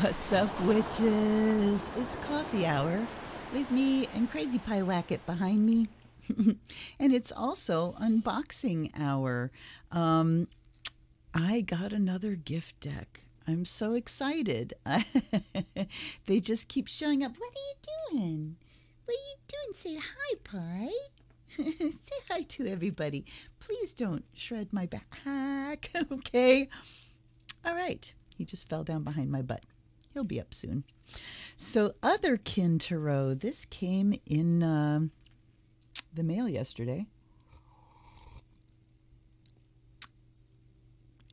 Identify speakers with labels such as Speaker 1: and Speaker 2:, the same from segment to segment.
Speaker 1: What's up, witches? It's coffee hour with me and Crazy Pyewacket behind me. and it's also unboxing hour. Um, I got another gift deck. I'm so excited. they just keep showing up. What are you doing? What are you doing? Say hi, Pie. Say hi to everybody. Please don't shred my back, okay? All right. He just fell down behind my butt. He'll be up soon. So, Otherkin Tarot, this came in uh, the mail yesterday.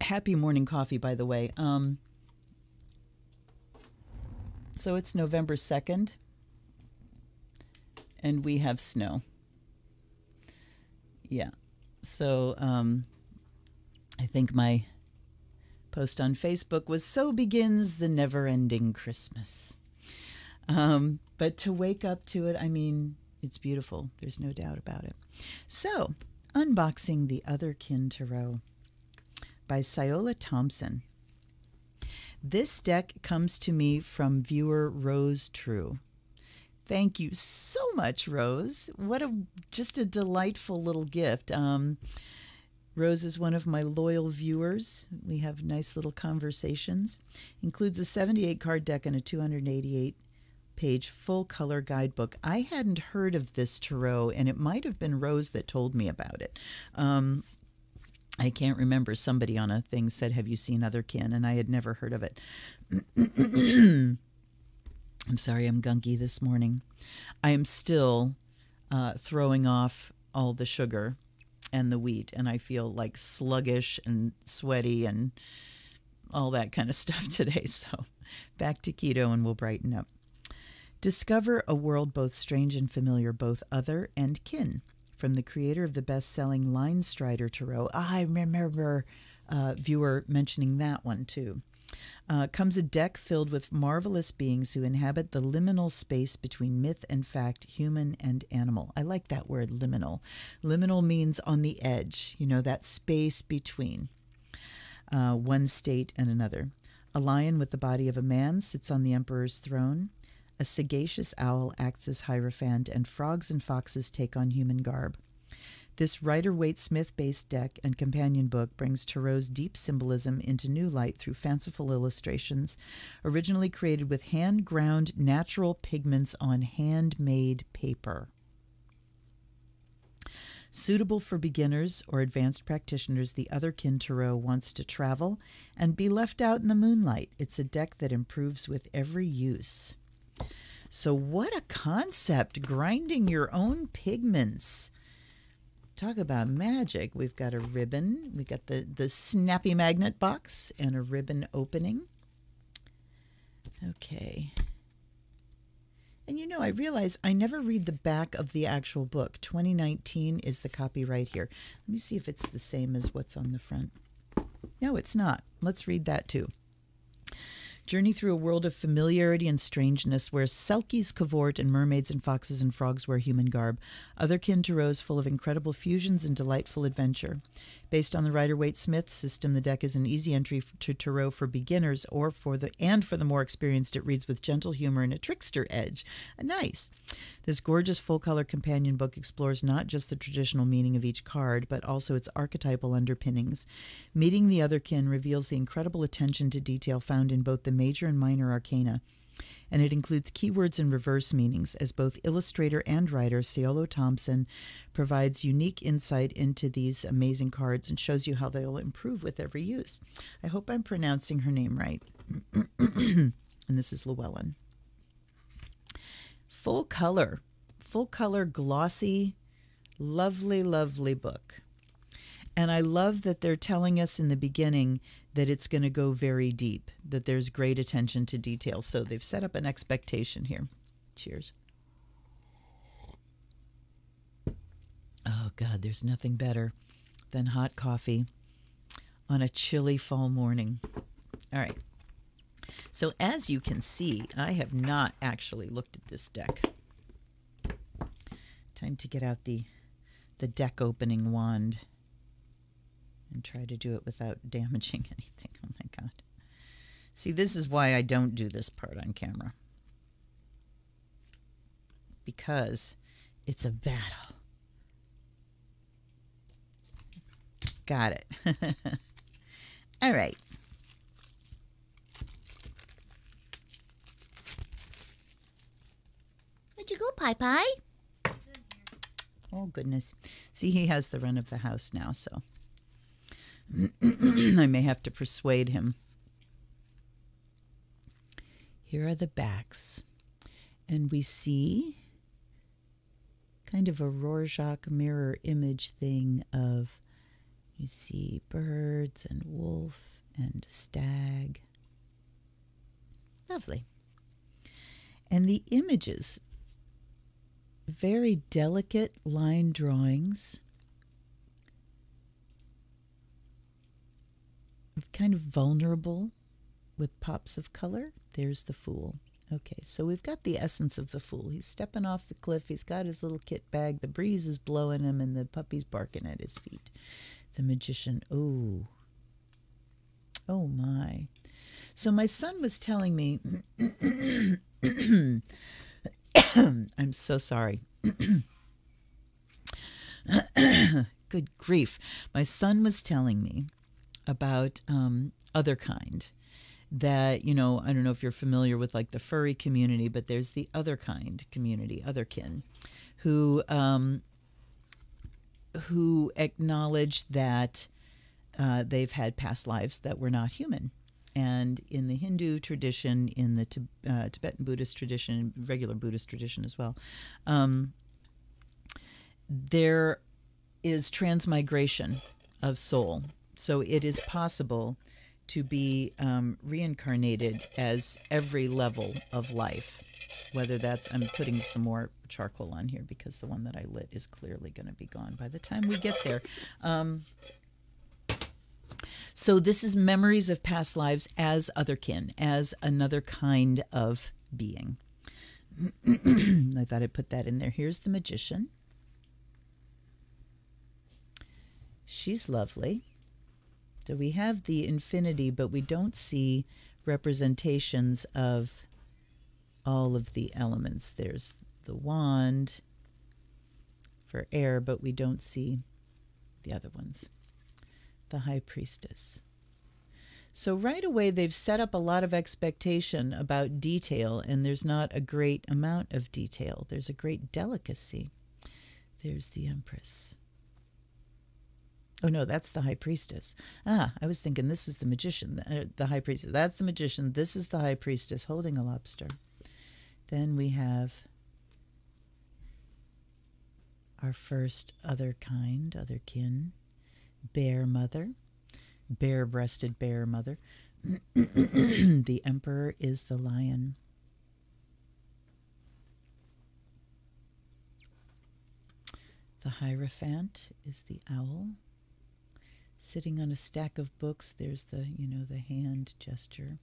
Speaker 1: Happy morning coffee, by the way. Um, so, it's November 2nd, and we have snow. Yeah. So, um, I think my post on Facebook was So Begins the Never Ending Christmas. Um, but to wake up to it, I mean, it's beautiful. There's no doubt about it. So, unboxing The Otherkin Tarot by Siolo Thompson. This deck comes to me from viewer Roze Tru. Thank you so much, Roze. What a just a delightful little gift. Um, Roze is one of my loyal viewers. We have nice little conversations. Includes a 78 card deck and a 288 page full color guidebook. I hadn't heard of this tarot, and it might have been Roze that told me about it. Um, I can't remember. Somebody on a thing said, Have you seen Otherkin? And I had never heard of it. I'm sorry, I'm gunky this morning. I am still uh, throwing off all the sugar and the wheat, and I feel like sluggish and sweaty and all that kind of stuff today. So back to keto and we'll brighten up. Discover a world both strange and familiar, both other and kin. From the creator of the best selling Linestrider Tarot. I remember uh, viewer mentioning that one too uh, comes a deck filled with marvelous beings who inhabit the liminal space between myth and fact, human and animal. I like that word, liminal. Liminal means on the edge, you know, that space between uh, one state and another. A lion with the body of a man sits on the emperor's throne. A sagacious owl acts as Hierophant, and frogs and foxes take on human garb. This Rider Waite Smith based deck and companion book brings Tarot's deep symbolism into new light through fanciful illustrations, originally created with hand ground natural pigments on handmade paper. Suitable for beginners or advanced practitioners, the Otherkin Tarot wants to travel and be left out in the moonlight. It's a deck that improves with every use. So, what a concept! Grinding your own pigments talk about magic. We've got a ribbon. We've got the, the snappy magnet box and a ribbon opening. Okay. And you know, I realize I never read the back of the actual book. 2019 is the copyright here. Let me see if it's the same as what's on the front. No, it's not. Let's read that too. Journey through a world of familiarity and strangeness where selkies cavort and mermaids and foxes and frogs wear human garb. Otherkin tarots full of incredible fusions and delightful adventure. Based on the Rider Waite Smith system, the deck is an easy entry to tarot for beginners or for the and for the more experienced. It reads with gentle humor and a trickster edge. Uh, nice. This gorgeous full color companion book explores not just the traditional meaning of each card, but also its archetypal underpinnings. Meeting the Otherkin reveals the incredible attention to detail found in both the major and minor arcana and it includes keywords and reverse meanings. As both illustrator and writer, Siolo Thompson provides unique insight into these amazing cards and shows you how they'll improve with every use. I hope I'm pronouncing her name right. and this is Llewellyn. Full color, full color, glossy, lovely, lovely book. And I love that they're telling us in the beginning that it's going to go very deep, that there's great attention to detail. So they've set up an expectation here. Cheers. Oh, God, there's nothing better than hot coffee on a chilly fall morning. All right. So, as you can see, I have not actually looked at this deck. Time to get out the, the deck opening wand and try to do it without damaging anything. Oh my God. See, this is why I don't do this part on camera. Because it's a battle. Got it. All right. Where'd you go, Pie Pie? Oh, goodness. See, he has the run of the house now, so I may have to persuade him. Here are the backs. And we see kind of a Rorschach mirror image thing of you see birds and wolf and stag. Lovely. And the images, very delicate line drawings, kind of vulnerable with pops of color. There's the fool. Okay, so we've got the essence of the fool. He's stepping off the cliff. He's got his little kit bag. The breeze is blowing him, and the puppy's barking at his feet. The magician, oh, oh my. So my son was telling me, I'm so sorry. Good grief. My son was telling me about um, other kind that you know i don't know if you're familiar with like the furry community but there's the other kind community other kin who um, who acknowledge that uh, they've had past lives that were not human. And in the hindu tradition in the uh, tibetan buddhist tradition regular buddhist tradition as well um, there is transmigration of soul so it is possible to be um, reincarnated as every level of life. Whether that's, I'm putting some more charcoal on here because the one that I lit is clearly going to be gone by the time we get there. Um, so, this is memories of past lives as otherkin, as another kind of being. I thought I'd put that in there. Here's the magician. She's lovely. So we have the infinity, but we don't see representations of all of the elements. There's the wand for air, but we don't see the other ones. The high priestess. So right away, they've set up a lot of expectation about detail, and there's not a great amount of detail. There's a great delicacy. There's the empress. Oh no, that's the high priestess. Ah, I was thinking this was the magician, the, uh, the high priestess. That's the magician. This is the high priestess holding a lobster. Then we have our first other kind, other kin, bear mother, bare breasted bear mother. the emperor is the lion. The Hierophant is the owl sitting on a stack of books. There's the, you know, the hand gesture.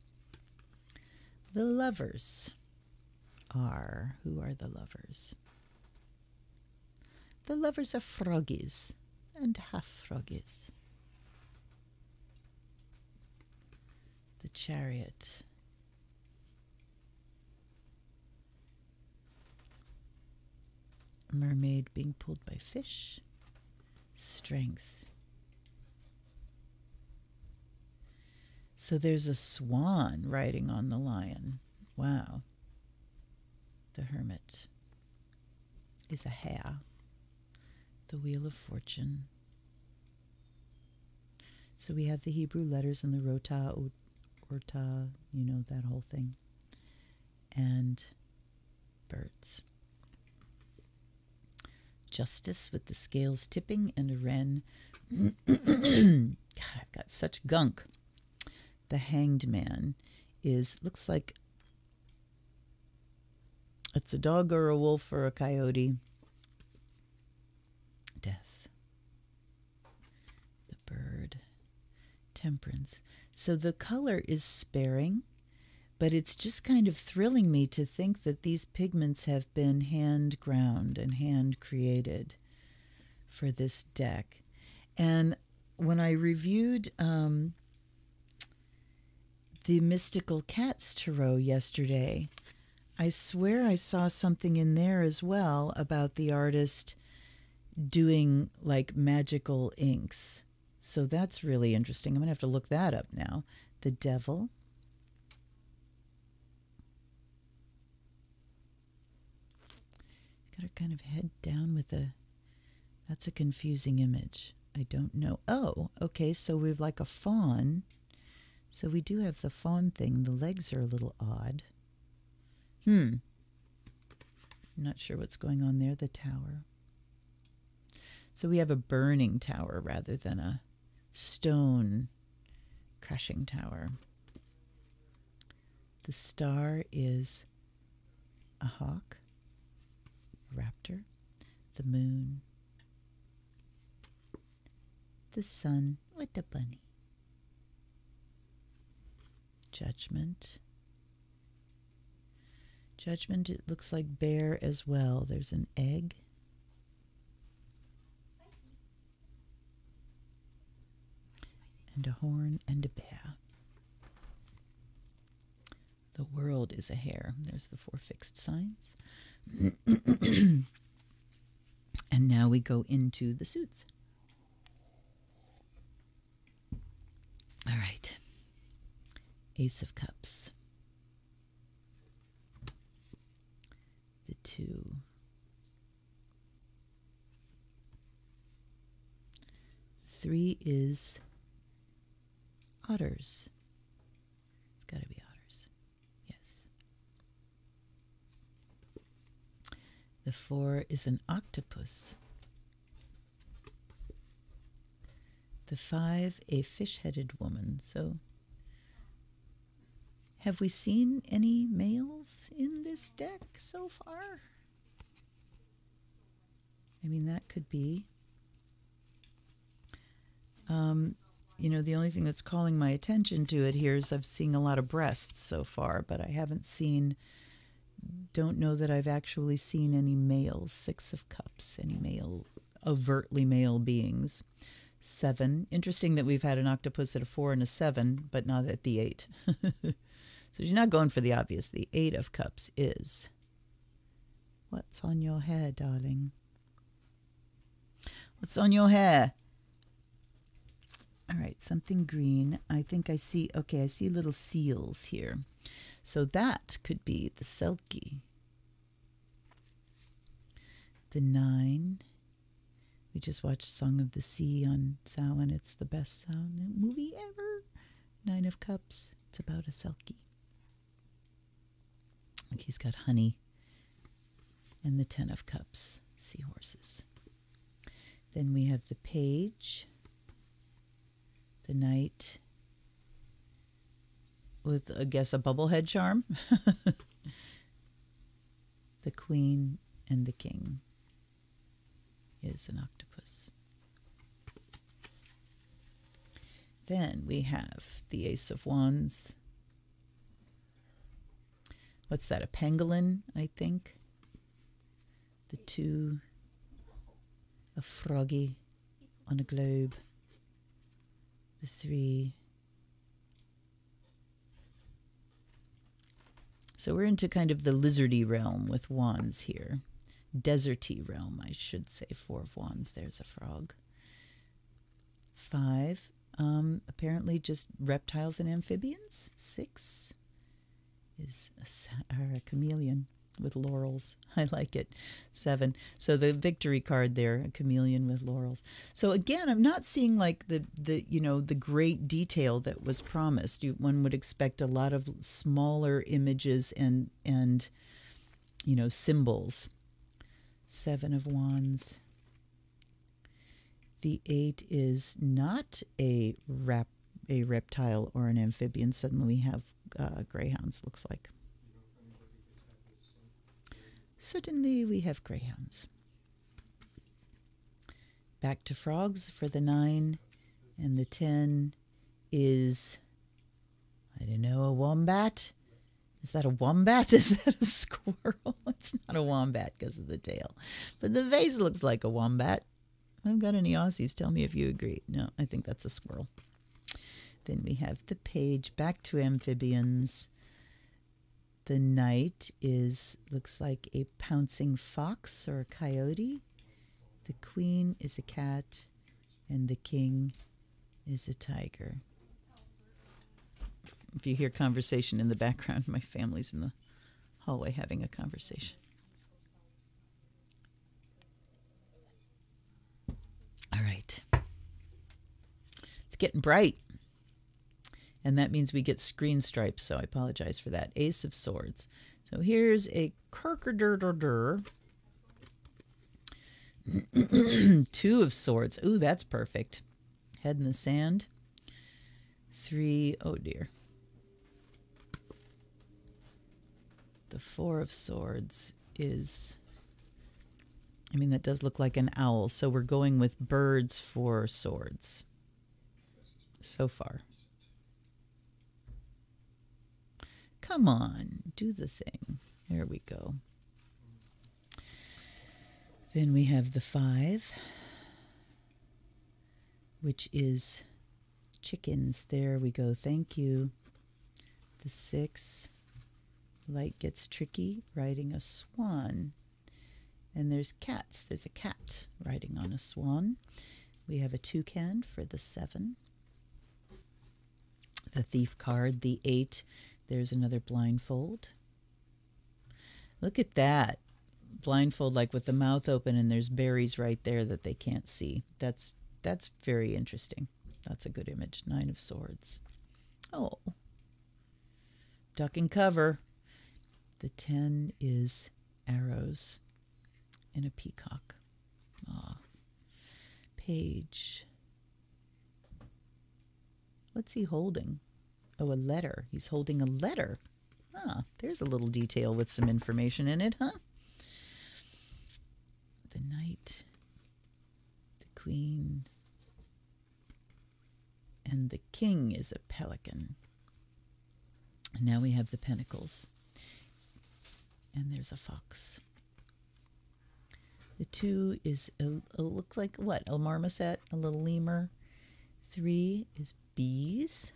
Speaker 1: The lovers are, who are the lovers? The lovers are froggies and half froggies. The chariot. mermaid being pulled by fish. Strength. So there's a swan riding on the lion. Wow. The hermit is a hare. The wheel of fortune. So we have the Hebrew letters and the rota, orta, you know, that whole thing. And birds. Justice with the scales tipping and a wren. God, I've got such gunk the hanged man is looks like it's a dog or a wolf or a coyote. Death. The bird. Temperance. So the color is sparing, but it's just kind of thrilling me to think that these pigments have been hand ground and hand created for this deck. And when I reviewed um, the Mystical Cats Tarot yesterday. I swear I saw something in there as well about the artist doing like magical inks. So that's really interesting. I'm going to have to look that up now. The Devil. Got her kind of head down with a. That's a confusing image. I don't know. Oh, okay. So we've like a fawn. So we do have the fawn thing. The legs are a little odd. Hmm. Not sure what's going on there. The tower. So we have a burning tower rather than a stone crashing tower. The star is a hawk, a raptor, the moon, the sun with the bunny, judgment. Judgment, it looks like bear as well. There's an egg. And a horn and a bear. The world is a hare. There's the four fixed signs. and now we go into the suits. All right. Ace of Cups. The two. Three is otters. It's got to be otters. Yes. The four is an octopus. The five, a fish headed woman. So, have we seen any males in this deck so far? I mean, that could be. Um, you know, the only thing that's calling my attention to it here is I've seen a lot of breasts so far, but I haven't seen, don't know that I've actually seen any males. Six of Cups, any male, overtly male beings. Seven. Interesting that we've had an octopus at a four and a seven, but not at the eight. so you're not going for the obvious. The Eight of Cups is. What's on your hair, darling? What's on your hair? All right, something green. I think I see, okay, I see little seals here. So that could be the Selkie. The nine. We just watched Song of the Sea on Samhain. It's the best sound movie ever. Nine of Cups. It's about a Selkie. He's got honey. And the Ten of Cups. Seahorses. Then we have the Page the knight with, I guess, a bubblehead charm. the queen and the king is an octopus. Then we have the Ace of Wands. What's that? A pangolin, I think. The two, a froggy on a globe the three. So we're into kind of the lizardy realm with wands here. Deserty realm, I should say. Four of wands. There's a frog. Five. Um, apparently just reptiles and amphibians. Six is a, a chameleon with laurels. I like it. Seven. So the victory card there, a chameleon with laurels. So again, I'm not seeing like the the you know the great detail that was promised. You, one would expect a lot of smaller images and and you know symbols. Seven of Wands. The eight is not a rap a reptile or an amphibian. Suddenly we have uh, greyhounds. Looks like. Suddenly we have greyhounds. Back to frogs for the nine, and the ten is, I don't know, a wombat. Is that a wombat? Is that a squirrel? It's not a wombat because of the tail. But the vase looks like a wombat. I've got any Aussies. Tell me if you agree. No, I think that's a squirrel. Then we have the page back to amphibians. The knight is looks like a pouncing fox or a coyote. The queen is a cat and the king is a tiger. If you hear conversation in the background, my family's in the hallway having a conversation. All right. It's getting bright. And that means we get screen stripes, so I apologize for that. Ace of Swords. So here's a Kirkerdurdur. Two of Swords. Ooh, that's perfect. Head in the sand. Three, oh dear. The Four of Swords is I mean, that does look like an owl, so we're going with birds for swords so far. Come on, do the thing. There we go. Then we have the five, which is chickens. There we go. Thank you. The six, light gets tricky, riding a swan. And there's cats. There's a cat riding on a swan. We have a toucan for the seven. The thief card, the eight. There's another blindfold. Look at that. Blindfold like with the mouth open and there's berries right there that they can't see. That's that's very interesting. That's a good image. Nine of swords. Oh. Duck and cover. The ten is arrows and a peacock. Ah. Page. What's he holding? Oh, a letter. He's holding a letter. Ah, there's a little detail with some information in it, huh? The knight, the queen, and the king is a pelican. And now we have the pentacles. And there's a fox. The two is a, a look like what? A marmoset, a little lemur. Three is bees.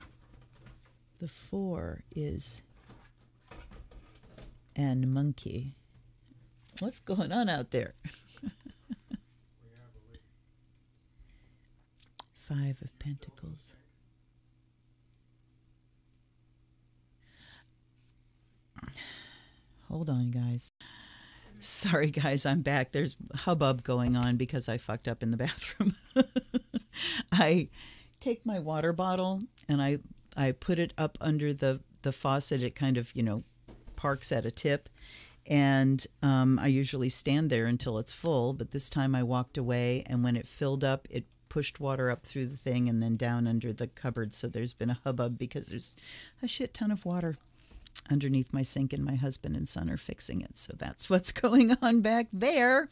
Speaker 1: The four is and monkey. What's going on out there? Five of Pentacles. Hold on, guys. Sorry, guys, I'm back. There's hubbub going on because I fucked up in the bathroom. I take my water bottle and I I put it up under the the faucet. It kind of you know parks at a tip, and um, I usually stand there until it's full. But this time I walked away, and when it filled up, it pushed water up through the thing and then down under the cupboard. So there's been a hubbub because there's a shit ton of water underneath my sink and my husband and son are fixing it. So that's what's going on back there.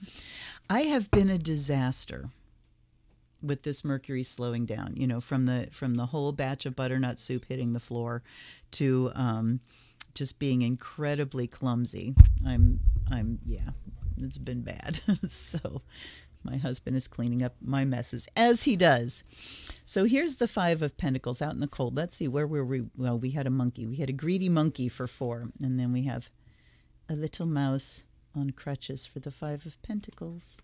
Speaker 1: I have been a disaster with this mercury slowing down, you know, from the from the whole batch of butternut soup hitting the floor to um, just being incredibly clumsy. I'm I'm yeah, it's been bad. so my husband is cleaning up my messes as he does. So here's the five of pentacles out in the cold. Let's see where were we? Well, we had a monkey. We had a greedy monkey for four, and then we have a little mouse on crutches for the five of pentacles.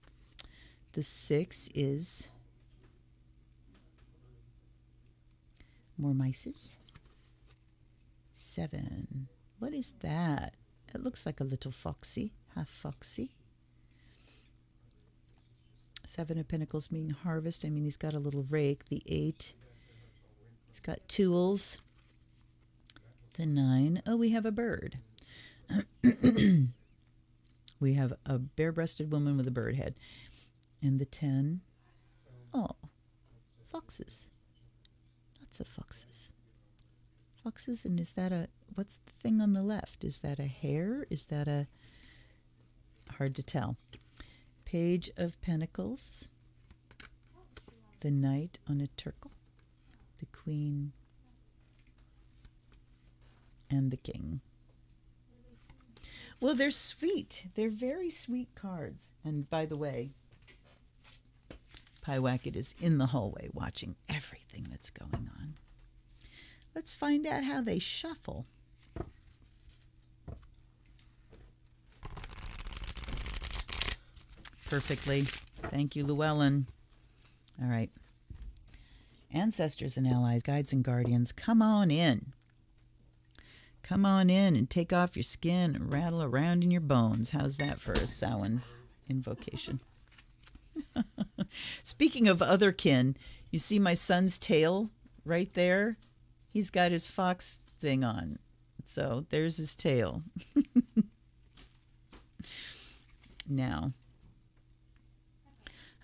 Speaker 1: The six is more mices. Seven. What is that? It looks like a little foxy, half foxy. Seven of Pentacles meaning harvest. I mean, he's got a little rake. The eight. He's got tools. The nine. Oh, we have a bird. we have a bare breasted woman with a bird head. And the ten. Oh, foxes. Lots of foxes. Foxes, and is that a. What's the thing on the left? Is that a hare? Is that a. Hard to tell. Page of Pentacles, the Knight on a Turkle, the Queen, and the King. Well, they're sweet. They're very sweet cards. And by the way, Pyewacket is in the hallway watching everything that's going on. Let's find out how they shuffle. Perfectly. Thank you, Llewellyn. All right. Ancestors and allies, guides and guardians, come on in. Come on in and take off your skin and rattle around in your bones. How's that for a Samhain invocation? Speaking of other kin, you see my son's tail right there? He's got his fox thing on. So there's his tail. now,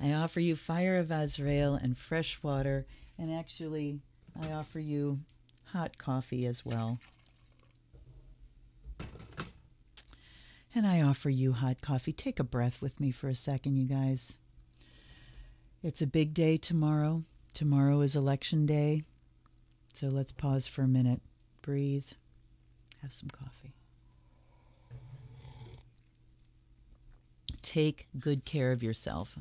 Speaker 1: I offer you fire of Azrael and fresh water, and actually, I offer you hot coffee as well. And I offer you hot coffee. Take a breath with me for a second, you guys. It's a big day tomorrow. Tomorrow is election day. So let's pause for a minute, breathe, have some coffee. Take good care of yourself,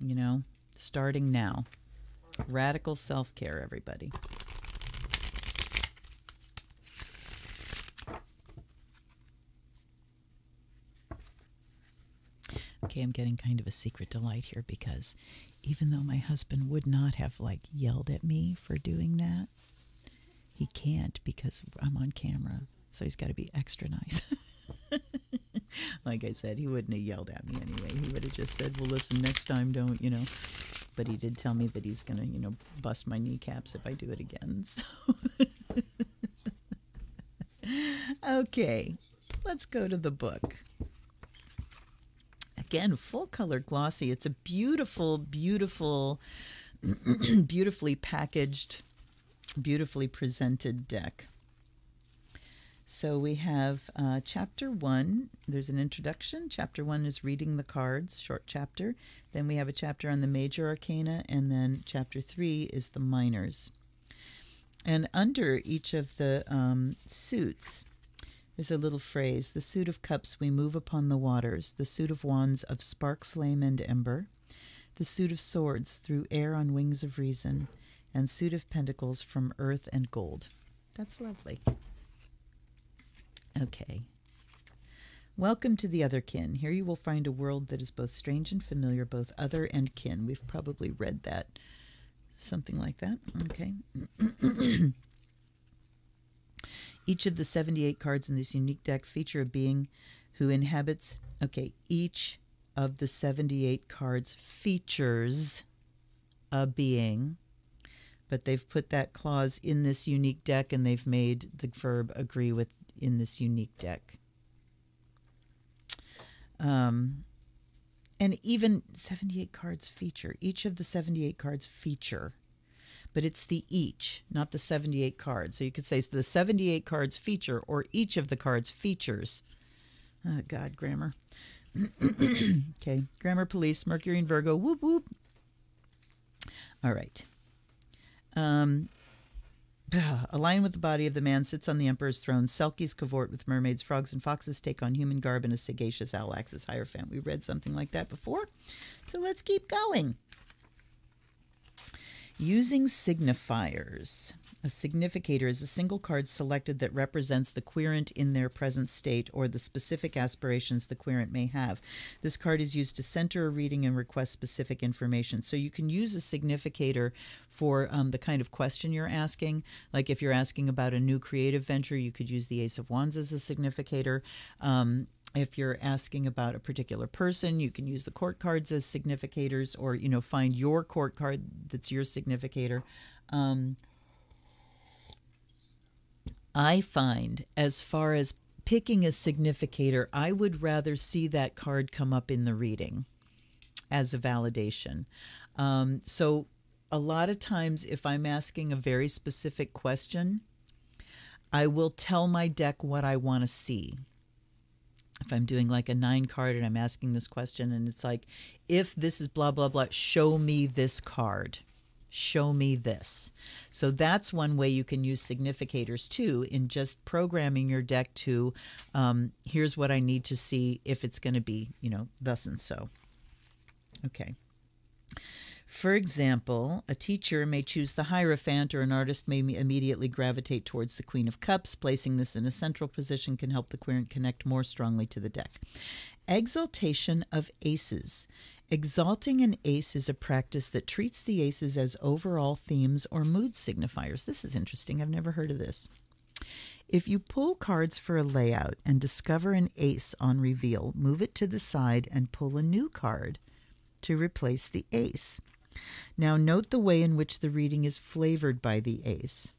Speaker 1: you know, starting now. Radical self care, everybody. Okay, I'm getting kind of a secret delight here because even though my husband would not have like yelled at me for doing that, he can't because I'm on camera. So he's got to be extra nice. like I said, he wouldn't have yelled at me anyway. He would have just said, "Well, listen, next time don't, you know." But he did tell me that he's going to, you know, bust my kneecaps if I do it again. So Okay. Let's go to the book again full color glossy. It's a beautiful beautiful beautifully packaged beautifully presented deck. So we have uh, chapter one. There's an introduction. Chapter one is reading the cards short chapter. Then we have a chapter on the major arcana and then chapter three is the minors. And under each of the um, suits there's a little phrase the suit of cups we move upon the waters, the suit of wands of spark, flame, and ember, the suit of swords through air on wings of reason, and suit of pentacles from earth and gold. That's lovely. Okay. Welcome to the other kin. Here you will find a world that is both strange and familiar, both other and kin. We've probably read that. Something like that. Okay. Each of the 78 cards in this unique deck feature a being who inhabits. Okay, each of the 78 cards features a being, but they've put that clause in this unique deck and they've made the verb agree with in this unique deck. Um, and even 78 cards feature. Each of the 78 cards feature but it's the each, not the 78 cards. So you could say the 78 cards feature or each of the cards features. Oh, God, grammar. okay, grammar police, Mercury and Virgo, whoop whoop. All right. Um, a lion with the body of the man sits on the emperor's throne. Selkies cavort with mermaids, frogs, and foxes take on human garb, and a sagacious owl acts as hierophant. We read something like that before, so let's keep going. Using signifiers. A significator is a single card selected that represents the querent in their present state or the specific aspirations the querent may have. This card is used to center a reading and request specific information. So you can use a significator for um, the kind of question you're asking. Like if you're asking about a new creative venture, you could use the Ace of Wands as a significator. Um, if you're asking about a particular person, you can use the court cards as significators or, you know, find your court card that's your significator. Um, I find as far as picking a significator, I would rather see that card come up in the reading as a validation. Um, so, a lot of times, if I'm asking a very specific question, I will tell my deck what I want to see if I'm doing like a nine card and I'm asking this question and it's like, if this is blah, blah, blah, show me this card. Show me this. So that's one way you can use significators too in just programming your deck to um, here's what I need to see if it's going to be, you know, thus and so. Okay. For example, a teacher may choose the Hierophant, or an artist may immediately gravitate towards the Queen of Cups. Placing this in a central position can help the querent connect more strongly to the deck. Exaltation of aces. Exalting an ace is a practice that treats the aces as overall themes or mood signifiers. This is interesting. I've never heard of this. If you pull cards for a layout and discover an ace on reveal, move it to the side and pull a new card to replace the ace. Now, note the way in which the reading is flavored by the ace.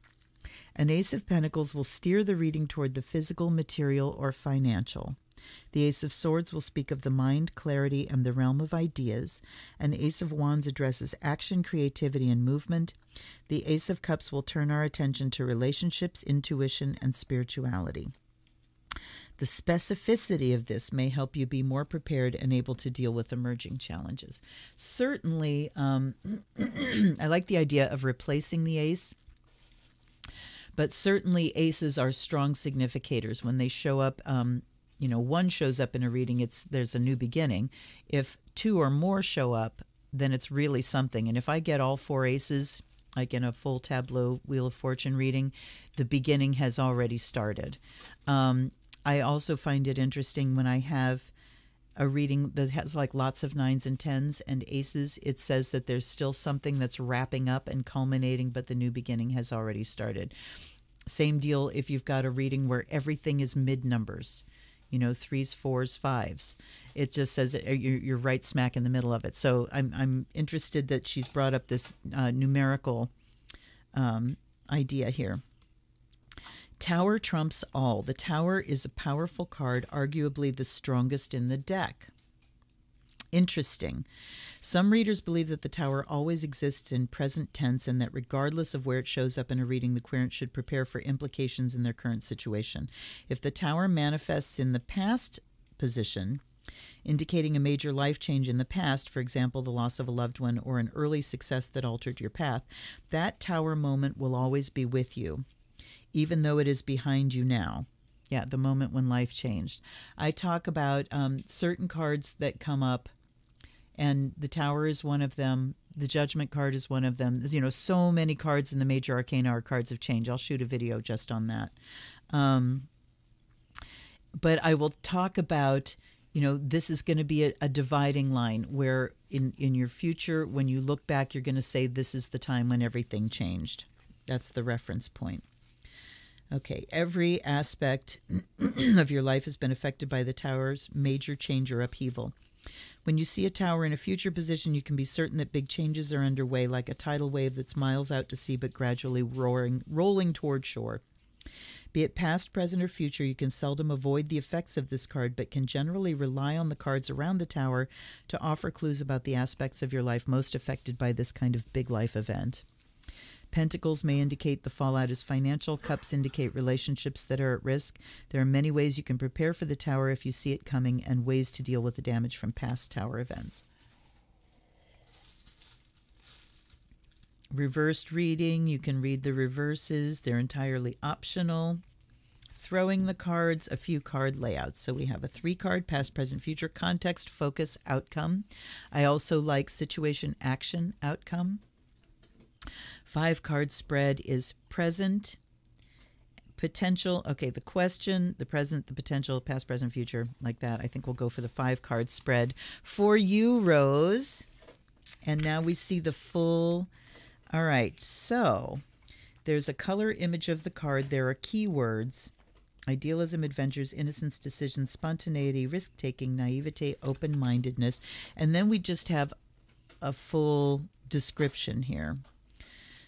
Speaker 1: An ace of pentacles will steer the reading toward the physical, material, or financial. The Ace of Swords will speak of the mind, clarity, and the realm of ideas. An Ace of Wands addresses action, creativity, and movement. The Ace of Cups will turn our attention to relationships, intuition, and spirituality. The specificity of this may help you be more prepared and able to deal with emerging challenges. Certainly, um, I like the idea of replacing the ace, but certainly aces are strong significators. When they show up, um, you know, one shows up in a reading, it's there's a new beginning. If two or more show up, then it's really something. And if I get all four aces, like in a full tableau Wheel of Fortune reading, the beginning has already started. Um, I also find it interesting when I have a reading that has like lots of nines and tens and aces, it says that there's still something that's wrapping up and culminating, but the new beginning has already started. Same deal if you've got a reading where everything is mid numbers, you know, threes, fours, fives. It just says uh, you're right smack in the middle of it. So I'm, I'm interested that she's brought up this uh, numerical um, idea here. Tower trumps all. The Tower is a powerful card, arguably the strongest in the deck. Interesting. Some readers believe that the Tower always exists in present tense and that regardless of where it shows up in a reading, the querent should prepare for implications in their current situation. If the Tower manifests in the past position, indicating a major life change in the past, for example, the loss of a loved one or an early success that altered your path, that Tower moment will always be with you even though it is behind you now. Yeah, the moment when life changed. I talk about um, certain cards that come up, and the Tower is one of them. The Judgment card is one of them. You know, so many cards in the major arcana are cards of change. I'll shoot a video just on that. Um, but I will talk about you know this is going to be a, a, dividing line where in in your future when you look back you're going to say this is the time when everything changed that's the reference point Okay, every aspect of your life has been affected by the tower's major change or upheaval. When you see a tower in a future position, you can be certain that big changes are underway, like a tidal wave that's miles out to sea but gradually roaring, rolling toward shore. Be it past, present, or future, you can seldom avoid the effects of this card, but can generally rely on the cards around the tower to offer clues about the aspects of your life most affected by this kind of big life event. Pentacles may indicate the fallout is financial. Cups indicate relationships that are at risk. There are many ways you can prepare for the tower if you see it coming and ways to deal with the damage from past tower events. Reversed reading, you can read the reverses. They're entirely optional. Throwing the cards, a few card layouts. So we have a three card past, present, future, context, focus, outcome. I also like situation, action, outcome. Five card spread is present, potential. Okay, the question, the present, the potential, past, present, future, like that. I think we'll go for the five card spread for you, Roze. And now we see the full. All right, so there's a color image of the card. There are keywords idealism, adventures, innocence, decision, spontaneity, risk taking, naivete, open mindedness. And then we just have a full description here.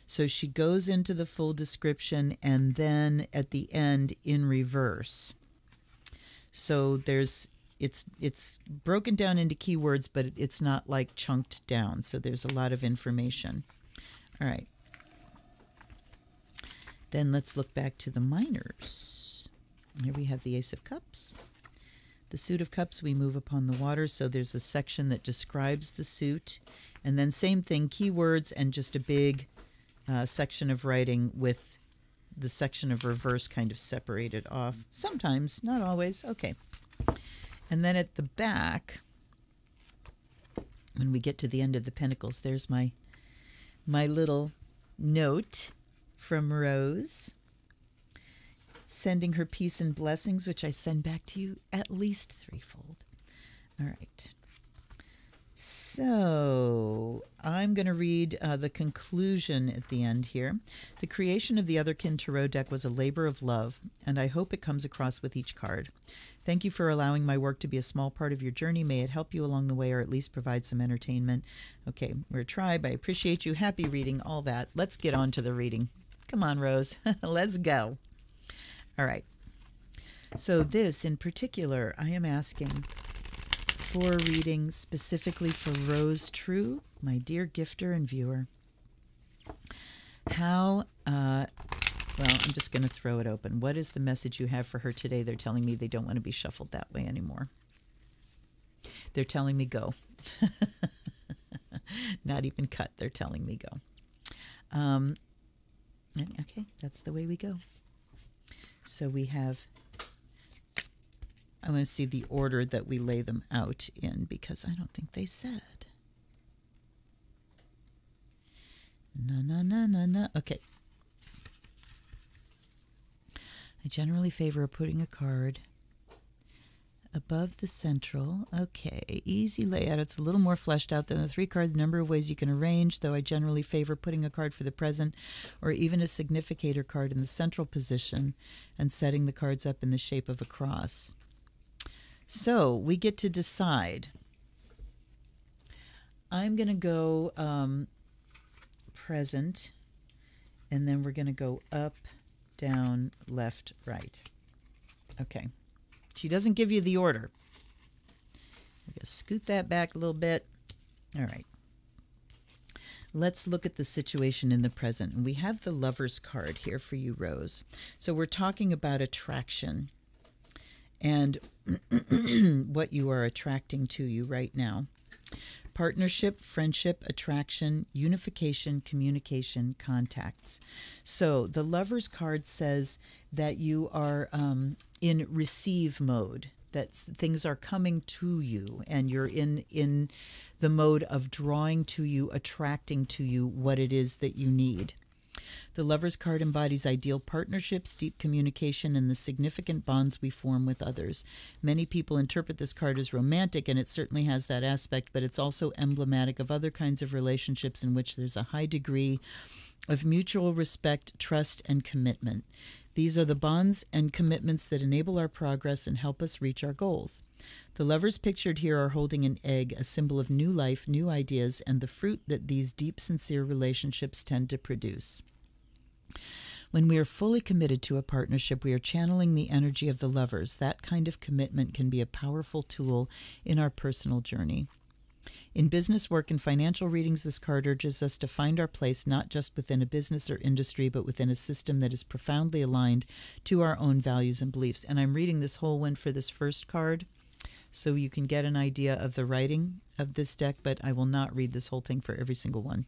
Speaker 1: So she goes into the full description and then at the end in reverse. So there's it's it's broken down into keywords, but it's not like chunked down. So there's a lot of information. All right. Then let's look back to the minors. Here we have the Ace of Cups. The suit of cups, we move upon the water. So there's a section that describes the suit. And then same thing, keywords and just a big uh, section of writing with the section of reverse kind of separated off. Sometimes, not always. Okay. And then at the back, when we get to the end of the Pentacles, there's my my little note from Roze sending her peace and blessings, which I send back to you at least threefold. All right. So I'm going to read uh, the conclusion at the end here. The creation of the Otherkin Tarot deck was a labor of love, and I hope it comes across with each card. Thank you for allowing my work to be a small part of your journey. May it help you along the way or at least provide some entertainment. Okay, we're a tribe. I appreciate you. Happy reading, all that. Let's get on to the reading. Come on, Roze. Let's go. All right. So, this in particular, I am asking for a reading specifically for Roze Tru, my dear gifter and viewer. How, uh, well, I'm just going to throw it open. What is the message you have for her today? They're telling me they don't want to be shuffled that way anymore. They're telling me go. Not even cut. They're telling me go. Um, okay, that's the way we go. So we have I want to see the order that we lay them out in because I don't think they said. Na na na na na. Okay. I generally favor putting a card above the central. Okay, easy layout. It's a little more fleshed out than the three card number of ways you can arrange, though I generally favor putting a card for the present or even a significator card in the central position and setting the cards up in the shape of a cross. So we get to decide. I'm going to go um, present, and then we're going to go up, down, left, right. Okay. She doesn't give you the order. I'm going to scoot that back a little bit. All right. Let's look at the situation in the present. We have the lover's card here for you, Roze. So we're talking about attraction and what you are attracting to you right now. Partnership, friendship, attraction, unification, communication, contacts. So the Lover's card says that you are um, in receive mode, that things are coming to you, and you're in in the mode of drawing to you, attracting to you what it is that you need. The Lover's card embodies ideal partnerships, deep communication, and the significant bonds we form with others. Many people interpret this card as romantic, and it certainly has that aspect, but it's also emblematic of other kinds of relationships in which there's a high degree of mutual respect, trust, and commitment. These are the bonds and commitments that enable our progress and help us reach our goals. The lovers pictured here are holding an egg, a symbol of new life, new ideas, and the fruit that these deep, sincere relationships tend to produce. When we are fully committed to a partnership, we are channeling the energy of the lovers. That kind of commitment can be a powerful tool in our personal journey. In business work and financial readings, this card urges us to find our place not just within a business or industry, but within a system that is profoundly aligned to our own values and beliefs. And I'm reading this whole one for this first card so you can get an idea of the writing of this deck, but I will not read this whole thing for every single one.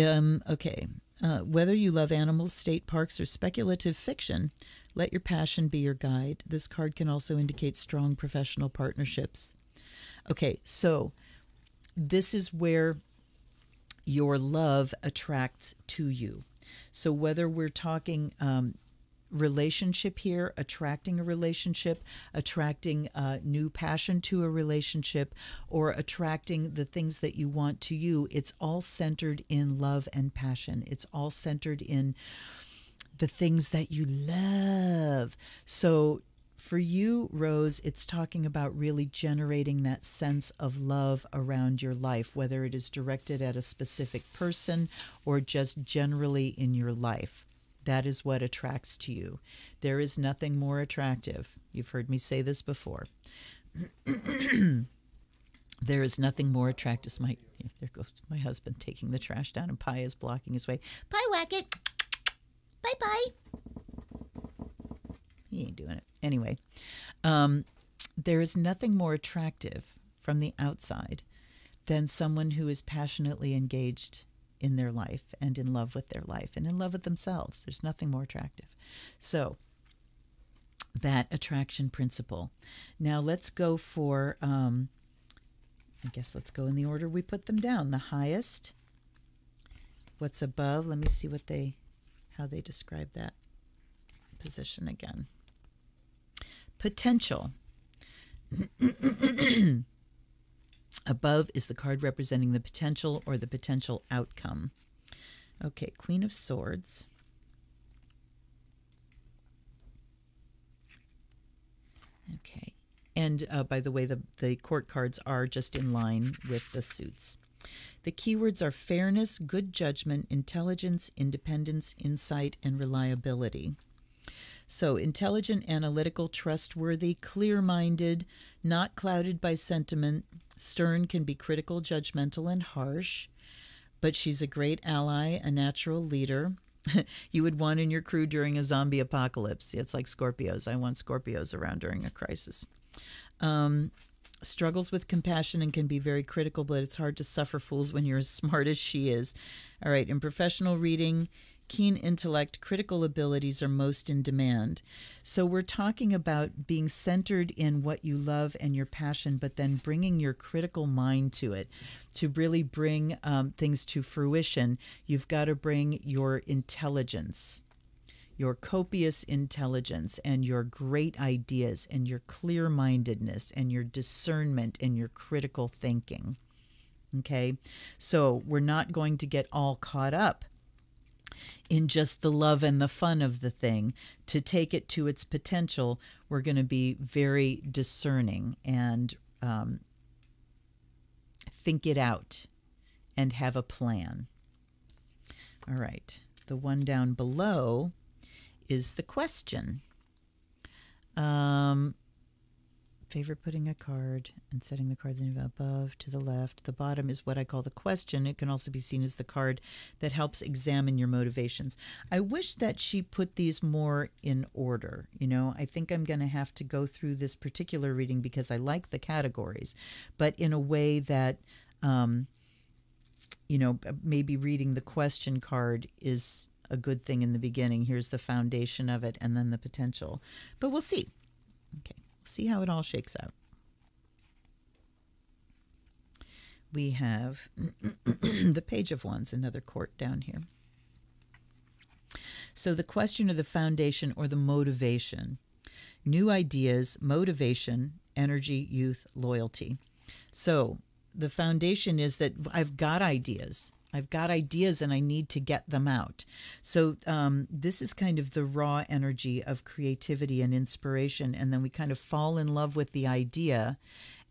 Speaker 1: Um, okay, uh, whether you love animals, state parks, or speculative fiction, let your passion be your guide. This card can also indicate strong professional partnerships. Okay, so this is where your love attracts to you. So whether we're talking um, relationship here, attracting a relationship, attracting a new passion to a relationship, or attracting the things that you want to you. It's all centered in love and passion. It's all centered in the things that you love. So, for you, Roze, it's talking about really generating that sense of love around your life, whether it is directed at a specific person or just generally in your life. That is what attracts to you. There is nothing more attractive. You've heard me say this before. there is nothing more attractive. My there goes my husband taking the trash down, and Pie is blocking his way. Pie Wacket, bye bye. He ain't doing it anyway. Um, there is nothing more attractive from the outside than someone who is passionately engaged in their life and in love with their life and in love with themselves. There's nothing more attractive. So, that attraction principle. Now, let's go for um, I guess let's go in the order we put them down. The highest, what's above. Let me see what they, how they describe that position again. Potential. above is the card representing the potential or the potential outcome. Okay, Queen of Swords. Okay. And uh, by the way, the, the court cards are just in line with the suits. The keywords are fairness, good judgment, intelligence, independence, insight, and reliability. So, intelligent, analytical, trustworthy, clear minded, not clouded by sentiment. Stern can be critical, judgmental, and harsh, but she's a great ally, a natural leader. you would want in your crew during a zombie apocalypse. It's like Scorpios. I want Scorpios around during a crisis. Um, struggles with compassion and can be very critical, but it's hard to suffer fools when you're as smart as she is. All right, in professional reading, keen intellect, critical abilities are most in demand. So we're talking about being centered in what you love and your passion, but then bringing your critical mind to it. To really bring um, things to fruition, you've got to bring your intelligence your copious intelligence and your great ideas and your clear mindedness and your discernment and your critical thinking. Okay, so we're not going to get all caught up in just the love and the fun of the thing. To take it to its potential, we're going to be very discerning and um, think it out and have a plan. All right, the one down below is the question. Um, favorite putting a card and setting the cards above to the left. The bottom is what I call the question. It can also be seen as the card that helps examine your motivations. I wish that she put these more in order. You know, I think I'm going to have to go through this particular reading because I like the categories, but in a way that, um, you know, maybe reading the question card is a good thing in the beginning. Here's the foundation of it and then the potential. But we'll see. Okay, see how it all shakes out. We have the Page of Wands, another court down here. So the question of the foundation or the motivation, new ideas, motivation, energy, youth, loyalty. So the foundation is that I've got ideas. I've got ideas and I need to get them out. So, um, this is kind of the raw energy of creativity and inspiration. And then we kind of fall in love with the idea.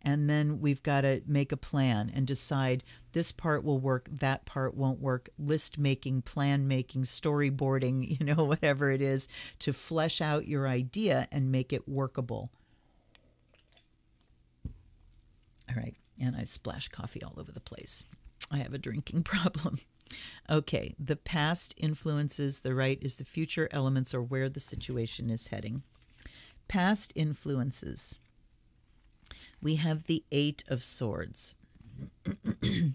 Speaker 1: And then we've got to make a plan and decide this part will work, that part won't work. List making, plan making, storyboarding, you know, whatever it is to flesh out your idea and make it workable. All right. And I splash coffee all over the place. I have a drinking problem. Okay, the past influences, the right is the future elements or where the situation is heading. Past influences. We have the Eight of Swords.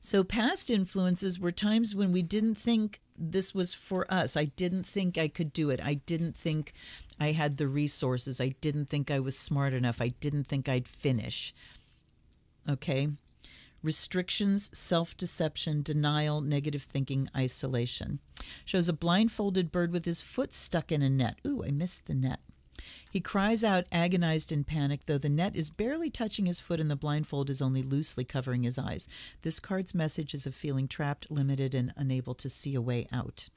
Speaker 1: so, past influences were times when we didn't think this was for us. I didn't think I could do it. I didn't think I had the resources. I didn't think I was smart enough. I didn't think I'd finish. Okay. Restrictions, self deception, denial, negative thinking, isolation. Shows a blindfolded bird with his foot stuck in a net. Ooh, I missed the net. He cries out, agonized in panic, though the net is barely touching his foot and the blindfold is only loosely covering his eyes. This card's message is of feeling trapped, limited, and unable to see a way out.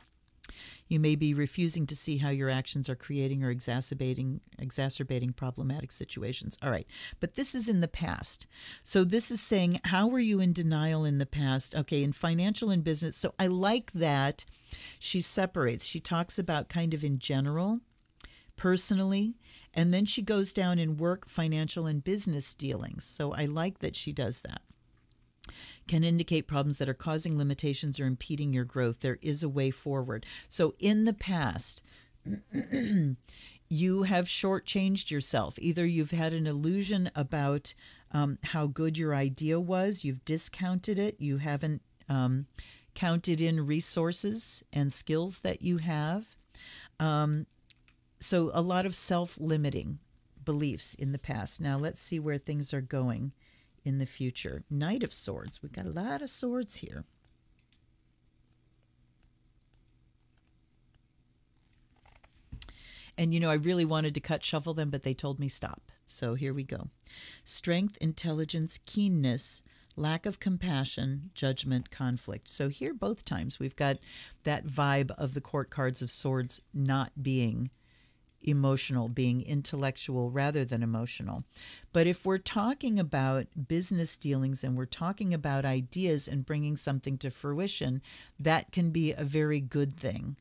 Speaker 1: You may be refusing to see how your actions are creating or exacerbating exacerbating problematic situations. All right. But this is in the past. So this is saying how were you in denial in the past? Okay, in financial and business. So I like that she separates. She talks about kind of in general, personally, and then she goes down in work, financial and business dealings. So I like that she does that can indicate problems that are causing limitations or impeding your growth. There is a way forward. So, in the past, you have shortchanged yourself. Either you've had an illusion about um, how good your idea was, you've discounted it, you haven't um, counted in resources and skills that you have. Um, so, a lot of self limiting beliefs in the past. Now let's see where things are going in the future. Knight of Swords. We've got a lot of swords here. And you know, I really wanted to cut shuffle them, but they told me stop. So here we go. Strength, intelligence, keenness, lack of compassion, judgment, conflict. So here, both times, we've got that vibe of the court cards of swords not being emotional, being intellectual rather than emotional. But if we're talking about business dealings and we're talking about ideas and bringing something to fruition, that can be a very good thing.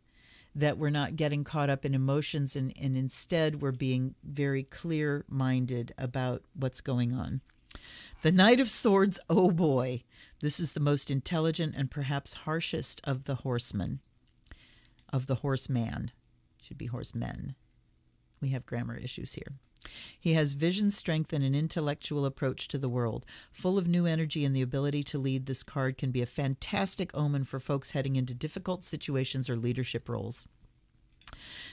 Speaker 1: That we're not getting caught up in emotions and, and instead we're being very clear minded about what's going on. The Knight of Swords, oh boy, this is the most intelligent and perhaps harshest of the horsemen, of the horseman. Should be horsemen. We have grammar issues here. He has vision, strength, and an intellectual approach to the world. Full of new energy and the ability to lead, this card can be a fantastic omen for folks heading into difficult situations or leadership roles.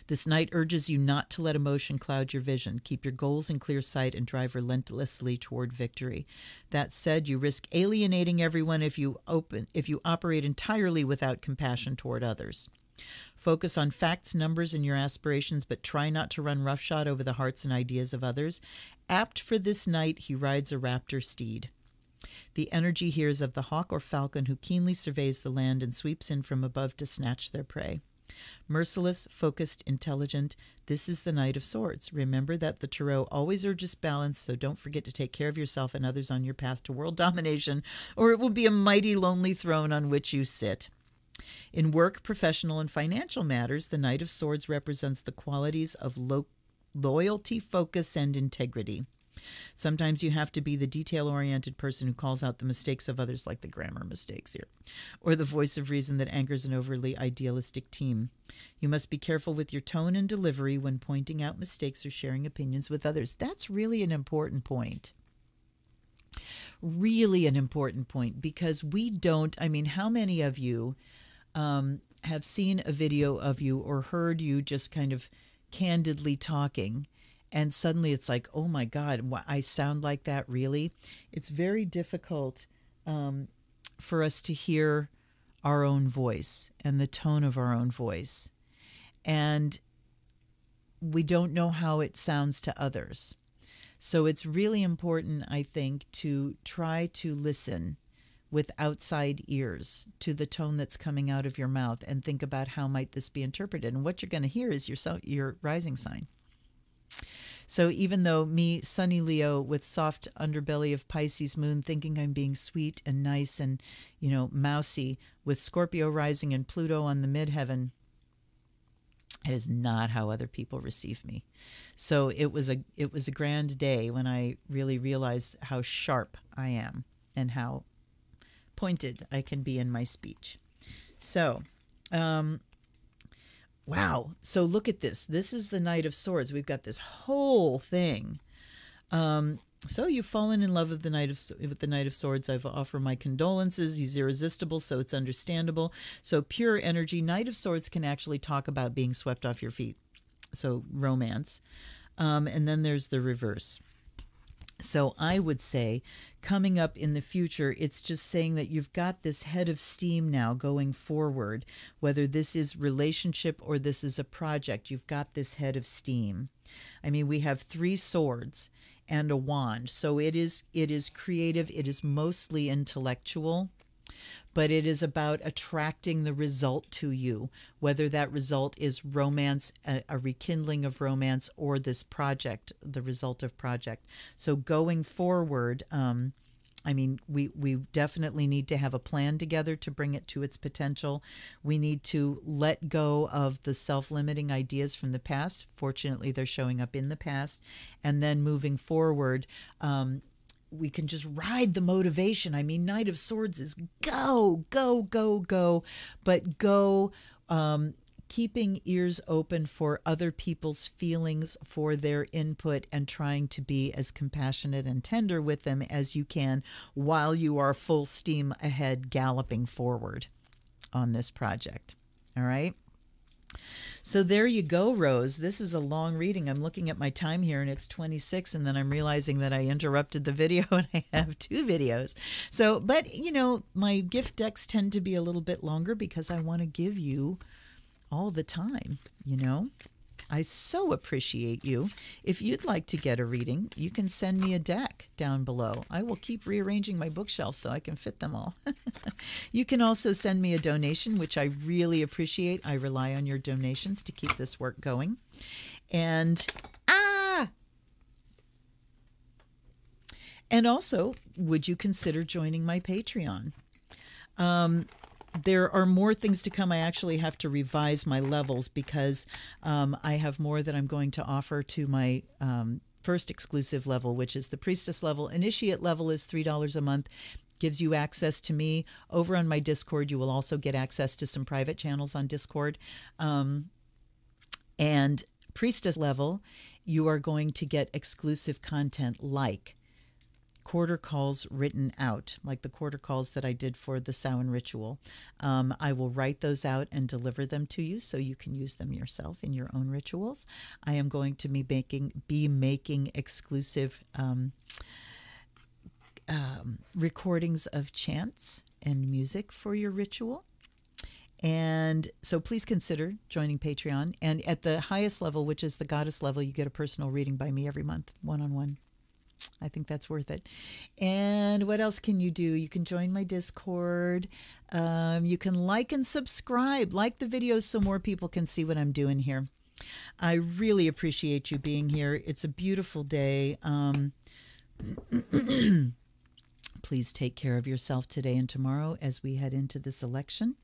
Speaker 1: This knight urges you not to let emotion cloud your vision. Keep your goals in clear sight and drive relentlessly toward victory. That said, you risk alienating everyone if you open if you operate entirely without compassion toward others. Focus on facts, numbers, and your aspirations, but try not to run roughshod over the hearts and ideas of others. Apt for this knight, he rides a raptor steed. The energy here is of the hawk or falcon who keenly surveys the land and sweeps in from above to snatch their prey. Merciless, focused, intelligent, this is the Knight of Swords. Remember that the Tarot always urges balance, so don't forget to take care of yourself and others on your path to world domination, or it will be a mighty lonely throne on which you sit. In work, professional, and financial matters, the Knight of Swords represents the qualities of lo loyalty, focus, and integrity. Sometimes you have to be the detail oriented person who calls out the mistakes of others, like the grammar mistakes here, or the voice of reason that anchors an overly idealistic team. You must be careful with your tone and delivery when pointing out mistakes or sharing opinions with others. That's really an important point really an important point because we don't. I mean, how many of you um, have seen a video of you or heard you just kind of candidly talking? And suddenly it's like, oh my God, I sound like that really? It's very difficult um, for us to hear our own voice and the tone of our own voice. And we don't know how it sounds to others. So it's really important, I think, to try to listen with outside ears to the tone that's coming out of your mouth and think about how might this be interpreted. And what you're going to hear is your your rising sign. So even though me, Sunny Leo, with soft underbelly of Pisces moon, thinking I'm being sweet and nice and, you know, mousy, with Scorpio rising and Pluto on the midheaven, it is not how other people receive me. So it was a it was a grand day when I really realized how sharp I am and how pointed I can be in my speech. So, um, wow. So look at this. This is the Knight of Swords. We've got this whole thing. Um, so you've fallen in love with the Knight of with the Knight of Swords. I've offer my condolences. He's irresistible, so it's understandable. So pure energy. Knight of Swords can actually talk about being swept off your feet. So romance. Um, and then there's the reverse. So I would say coming up in the future, it's just saying that you've got this head of steam now going forward, whether this is relationship or this is a project, you've got this head of steam. I mean, we have three swords and a wand. So it is it is creative, it is mostly intellectual but it is about attracting the result to you, whether that result is romance, a, a, rekindling of romance, or this project, the result of project. So going forward, um, I mean, we, we definitely need to have a plan together to bring it to its potential. We need to let go of the self limiting ideas from the past. Fortunately, they're showing up in the past. And then moving forward, um, we can just ride the motivation. I mean, Knight of Swords is go, go, go, go, but go um, keeping ears open for other people's feelings, for their input, and trying to be as compassionate and tender with them as you can while you are full steam ahead, galloping forward on this project. All right. So there you go, Roze. This is a long reading. I'm looking at my time here and it's 26, and then I'm realizing that I interrupted the video and I have two videos. So, but you know, my gift decks tend to be a little bit longer because I want to give you all the time, you know? I so appreciate you. If you'd like to get a reading, you can send me a deck down below. I will keep rearranging my bookshelf so I can fit them all. you can also send me a donation, which I really appreciate. I rely on your donations to keep this work going. And ah, and also, would you consider joining my Patreon? Um, there are more things to come. I actually have to revise my levels because um, I have more that I'm going to offer to my um, first exclusive level, which is the priestess level. Initiate level is $3 a month. Gives you access to me over on my Discord. You will also get access to some private channels on Discord. Um, and priestess level, you are going to get exclusive content like quarter calls written out, like the quarter calls that I did for the Samhain ritual. Um, I will write those out and deliver them to you so you can use them yourself in your own rituals. I am going to be making be making exclusive um, um, recordings of chants and music for your ritual. And so please consider joining Patreon. And at the highest level, which is the goddess level, you get a personal reading by me every month, one on one. I think that's worth it. And what else can you do? You can join my Discord. Um, you can like and subscribe. Like the videos so more people can see what I'm doing here. I really appreciate you being here. It's a beautiful day. Um, please take care of yourself today and tomorrow as we head into this election.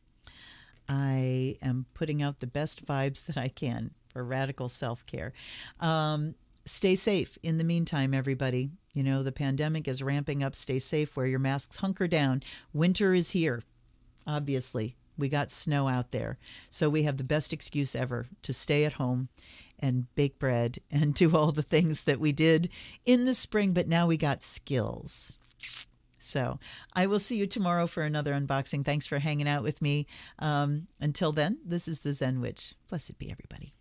Speaker 1: I am putting out the best vibes that I can for radical self care. Um, stay safe in the meantime, everybody. You know, the pandemic is ramping up. Stay safe, wear your masks, hunker down. Winter is here, obviously. We got snow out there. So we have the best excuse ever to stay at home and bake bread and do all the things that we did in the spring, but now we got skills. So I will see you tomorrow for another unboxing. Thanks for hanging out with me. Um, until then, this is the Zen Witch. Blessed be everybody.